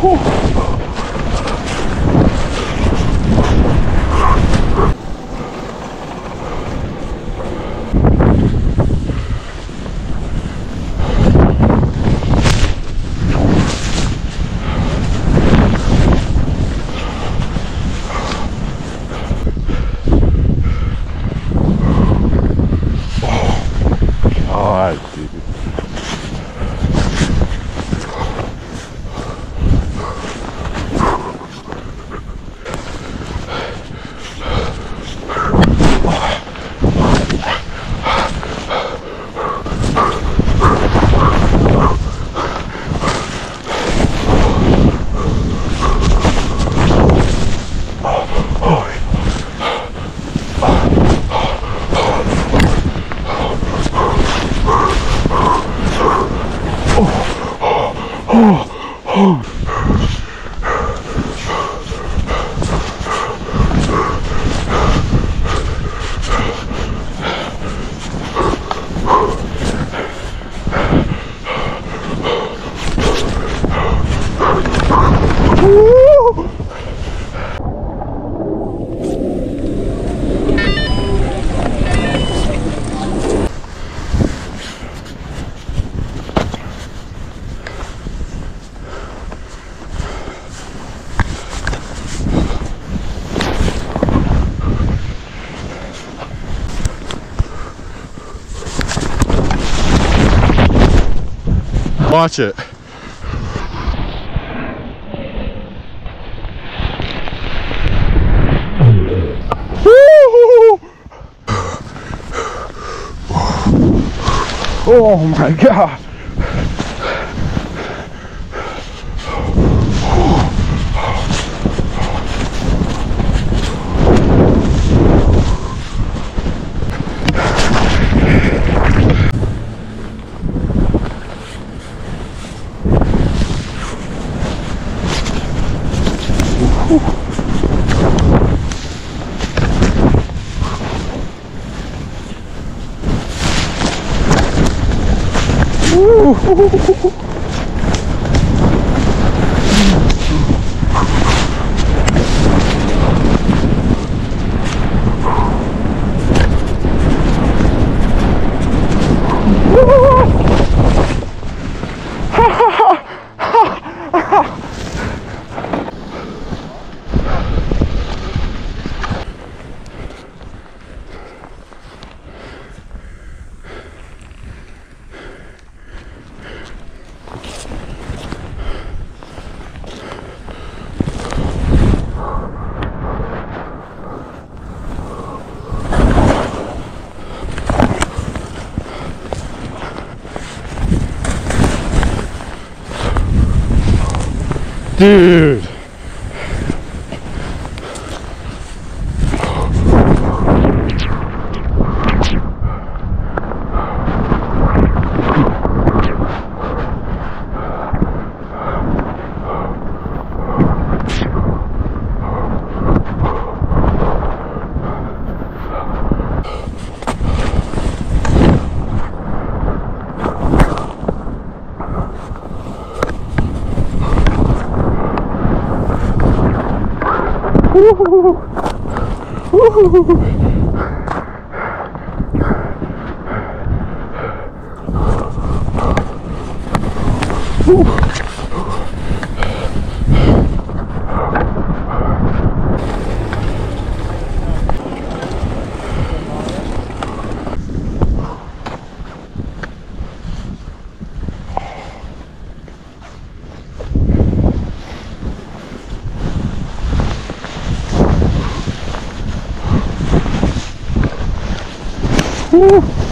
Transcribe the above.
God, Oh. Watch it. Oh my god. Ooh. Dude. Ooh. Woo.